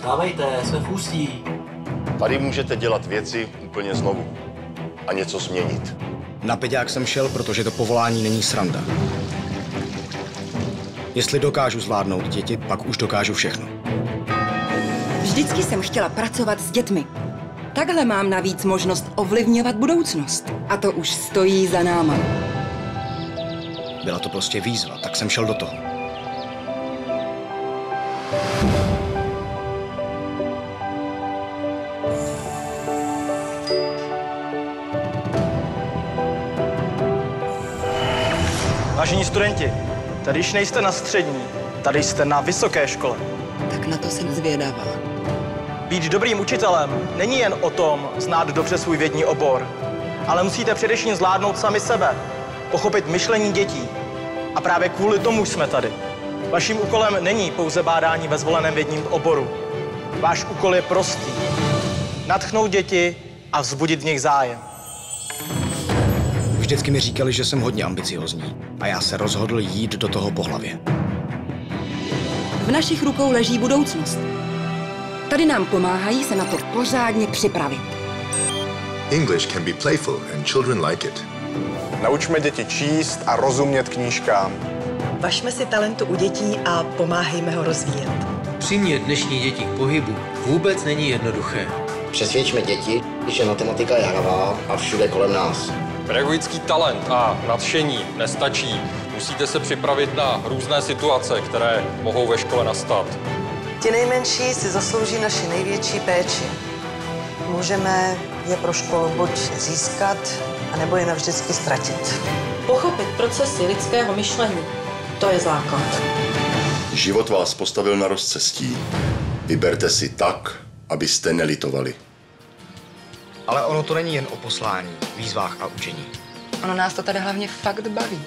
Vstávejte, jsme v ústí. Tady můžete dělat věci úplně znovu a něco změnit. Na peďák jsem šel, protože to povolání není sranda. Jestli dokážu zvládnout děti, pak už dokážu všechno. Vždycky jsem chtěla pracovat s dětmi. Takhle mám navíc možnost ovlivňovat budoucnost. A to už stojí za náma. Byla to prostě výzva, tak jsem šel do toho. Vážení studenti, tady již nejste na střední, tady jste na vysoké škole. Tak na to jsem zvědavá. Být dobrým učitelem není jen o tom znát dobře svůj vědní obor, ale musíte především zvládnout sami sebe, pochopit myšlení dětí. A právě kvůli tomu jsme tady. Vaším úkolem není pouze bádání ve zvoleném vědním oboru. Váš úkol je prostý. Natchnout děti a vzbudit v nich zájem. Vždycky mi říkali, že jsem hodně ambiciozní a já se rozhodl jít do toho po hlavě. V našich rukou leží budoucnost. Tady nám pomáhají se na to pořádně připravit. English can be playful and children like it. Naučme děti číst a rozumět knížkám. Vašme si talentu u dětí a pomáhejme ho rozvíjet. Přimět dnešní děti k pohybu vůbec není jednoduché. Přesvědčme děti, že matematika je hravá a všude kolem nás. Pedagogický talent a nadšení nestačí. Musíte se připravit na různé situace, které mohou ve škole nastat. Ti nejmenší si zaslouží naši největší péči. Můžeme je pro školu buď získat, anebo je navždycky ztratit. Pochopit procesy lidského myšlení, to je základ. Život vás postavil na rozcestí. Vyberte si tak, abyste nelitovali. Ale ono to není jen o poslání, výzvách a učení. Ono nás to tady hlavně fakt baví.